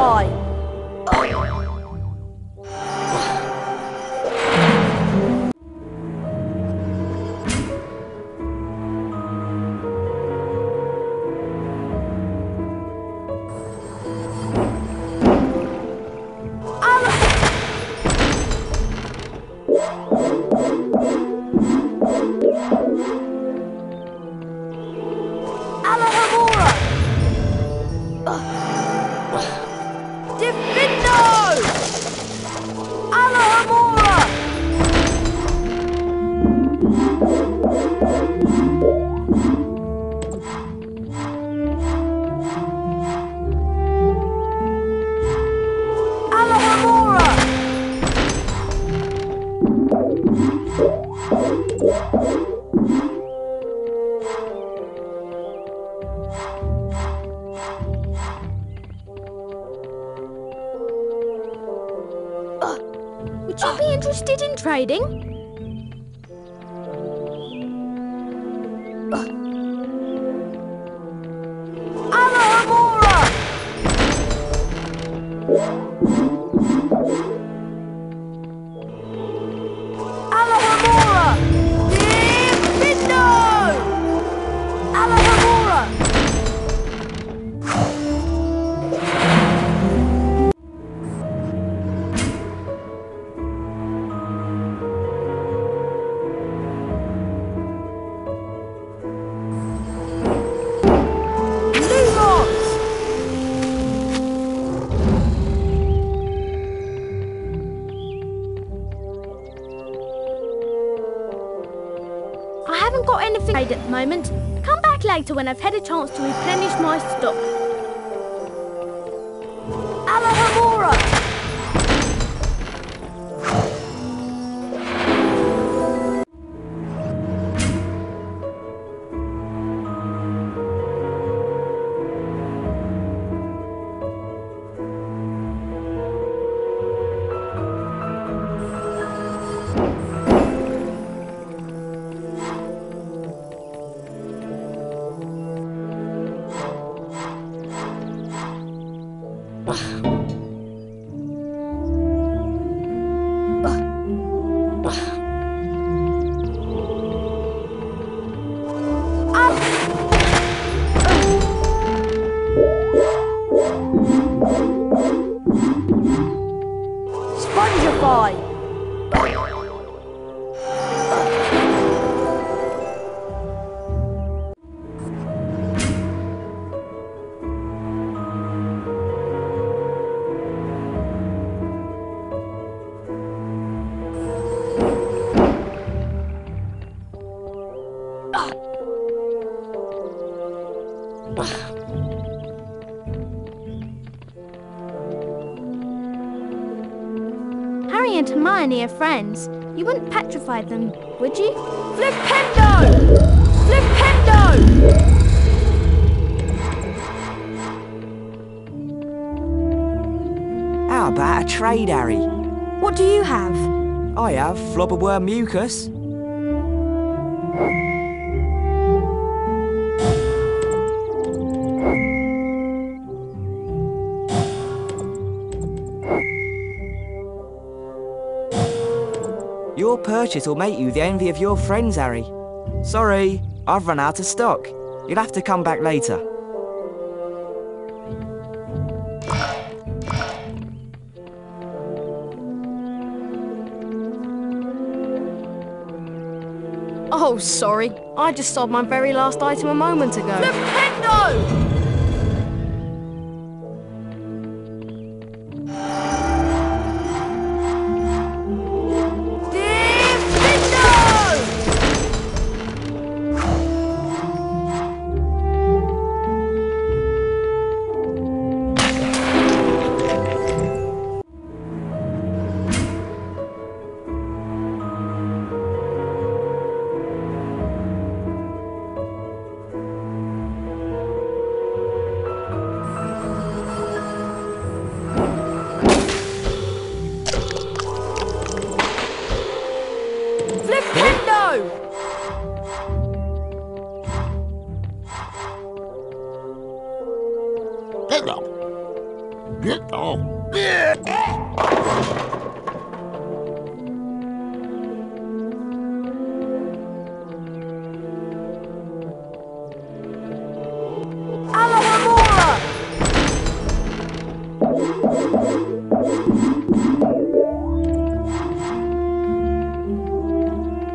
爱。Alohomora! Got anything at the moment. Come back later when I've had a chance to replenish my stock. Harry and Hermione are friends. You wouldn't petrify them, would you? Flipendo! Flipendo! How about a trade, Harry? What do you have? I have flobberworm mucus. Purchase will make you the envy of your friends, Harry. Sorry, I've run out of stock. You'll have to come back later. Oh, sorry. I just sold my very last item a moment ago. Flipendo! Get up. Get off. Get.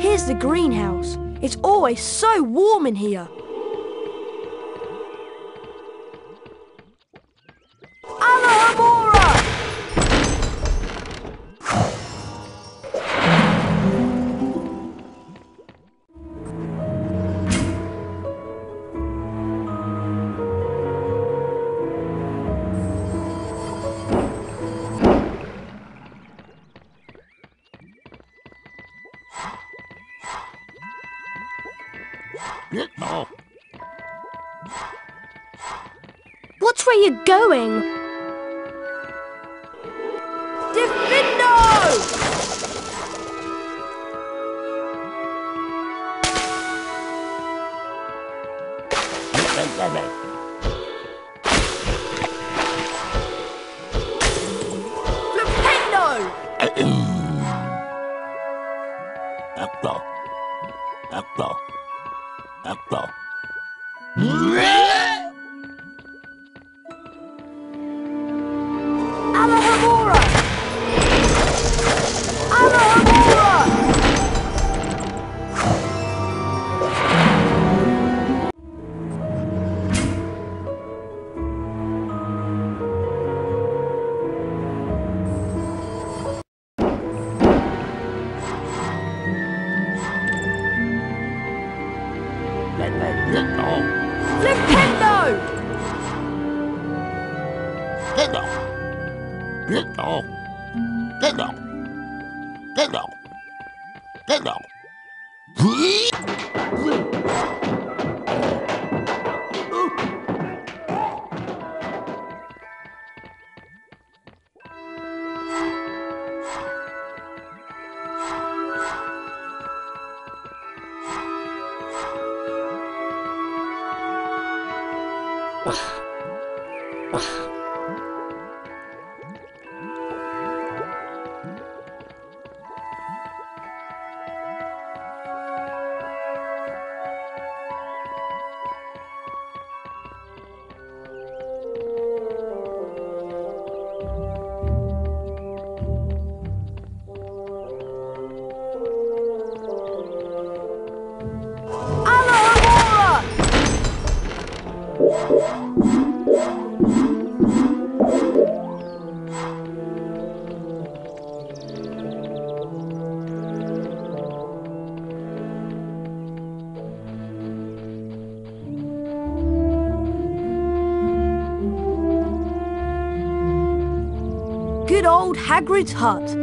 Here's the greenhouse. It's always so warm in here. Where are you're going. Diffindo! Flipendo! Apple. Apple. Apple. Hello. Hello. Hello. Hello. Alohomora! Old Hagrid's hut.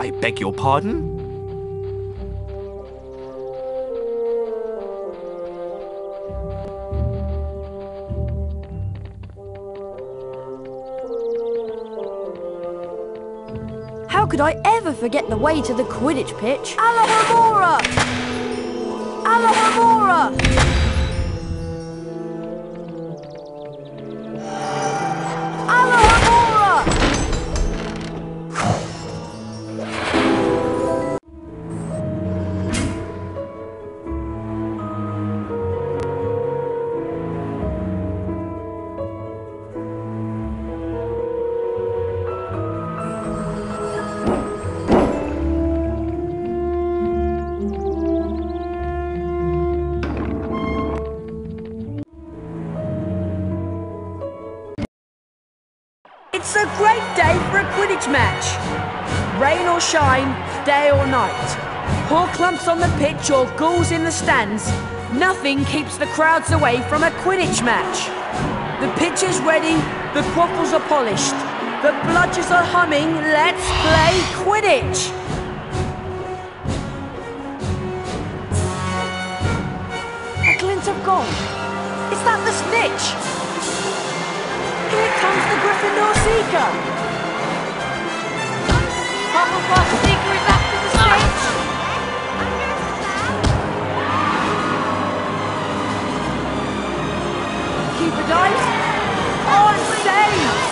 I beg your pardon? How could I ever forget the way to the Quidditch pitch? Alohomora! Alohomora! Great day for a Quidditch match. Rain or shine, day or night. Poor clumps on the pitch or ghouls in the stands. Nothing keeps the crowds away from a Quidditch match. The pitch is ready, the quaffles are polished. The bludgers are humming, let's play Quidditch! A glint of gold. Is that the snitch? Comes the Gryffindor Seeker! Hufflepuff Seeker is after the snitch! Keeper dives. On saves!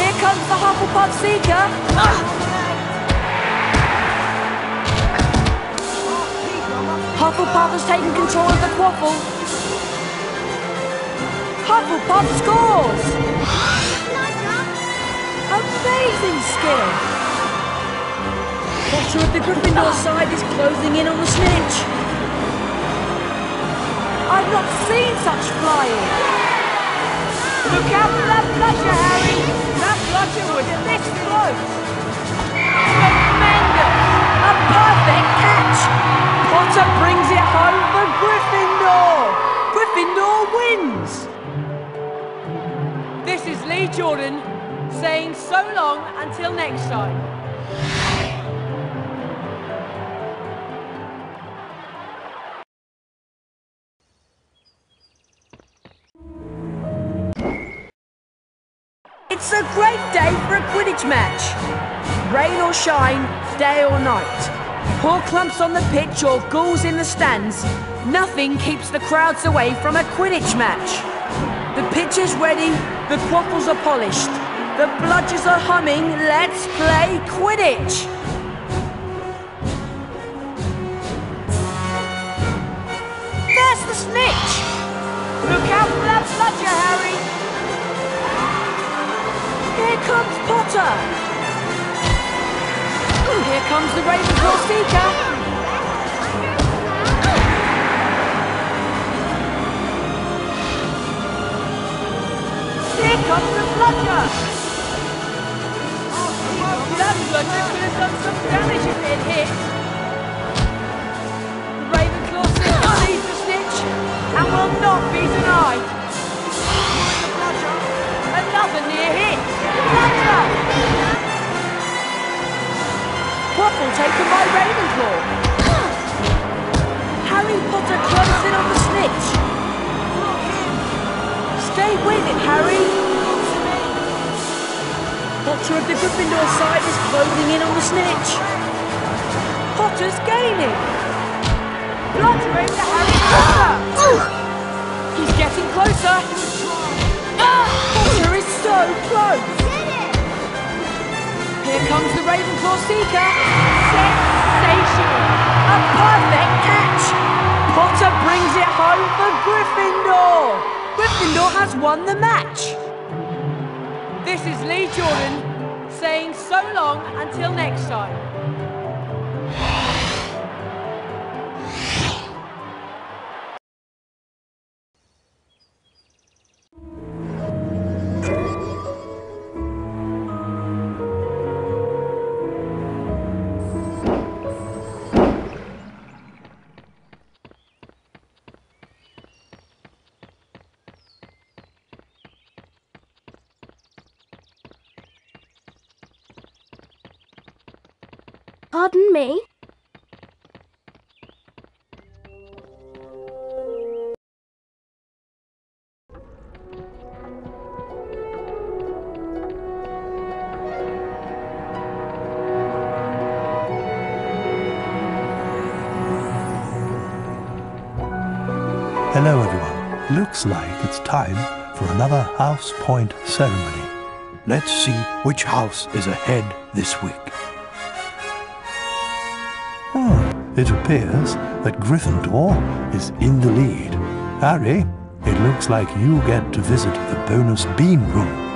Here comes the Hufflepuff Seeker! Hufflepuff has taken control of the quaffle. Hufflepuff scores! Amazing skill! Potter of the Gryffindor ah. side is closing in on the snitch. I've not seen such flying. Look out for that bludger, Harry! That bludger was this close! Tremendous! A perfect catch! Potter brings it home for Gryffindor! Gryffindor wins! This is Lee Jordan saying so long until next time. It's a great day for a Quidditch match. Rain or shine, day or night. Poor clumps on the pitch or ghouls in the stands. Nothing keeps the crowds away from a Quidditch match. The pitch is ready, the quaffles are polished. The bludgers are humming, let's play Quidditch! There's the snitch! Look out for that bludger, Harry! Here comes Potter! Here comes the Ravenclaw Seeker! Bludger could have done some damage if it hit! The Ravenclaw sees the snitch and will not be denied! Another near hit! Taken by Ravenclaw. Harry Potter on the snitch. Stay with it, Harry. Potter of the Gryffindor side is closing in on the snitch. Potter's gaining. Bludger into Harry Potter. He's getting closer. Ah, Potter is so close. Here comes the Ravenclaw Seeker. Sensational! A perfect catch! Potter brings it home for Gryffindor! Gryffindor has won the match! This is Lee Jordan saying so long until next time. Pardon me? Hello, everyone. Looks like it's time for another House Point ceremony. Let's see which house is ahead this week. It appears that Gryffindor is in the lead. Harry, it looks like you get to visit the bonus bean room.